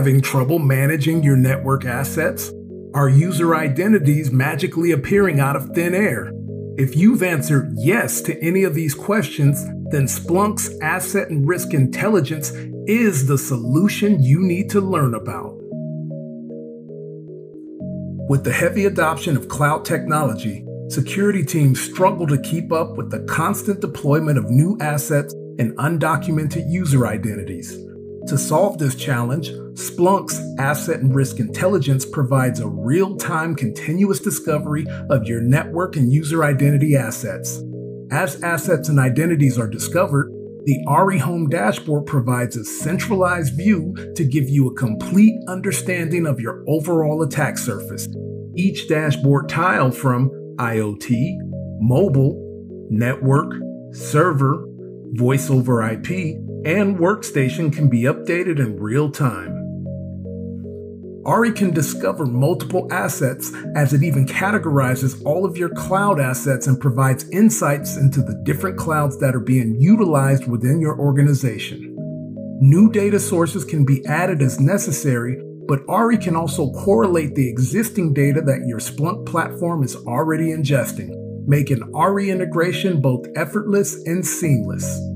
Having trouble managing your network assets? Are user identities magically appearing out of thin air? If you've answered yes to any of these questions, then Splunk's Asset and Risk Intelligence is the solution you need to learn about. With the heavy adoption of cloud technology, security teams struggle to keep up with the constant deployment of new assets and undocumented user identities. To solve this challenge, Splunk's Asset and Risk Intelligence provides a real time continuous discovery of your network and user identity assets. As assets and identities are discovered, the ARI Home dashboard provides a centralized view to give you a complete understanding of your overall attack surface. Each dashboard tile from IoT, mobile, network, server, voice over IP, and workstation can be updated in real time. ARI can discover multiple assets as it even categorizes all of your cloud assets and provides insights into the different clouds that are being utilized within your organization. New data sources can be added as necessary, but ARI can also correlate the existing data that your Splunk platform is already ingesting, making ARI integration both effortless and seamless.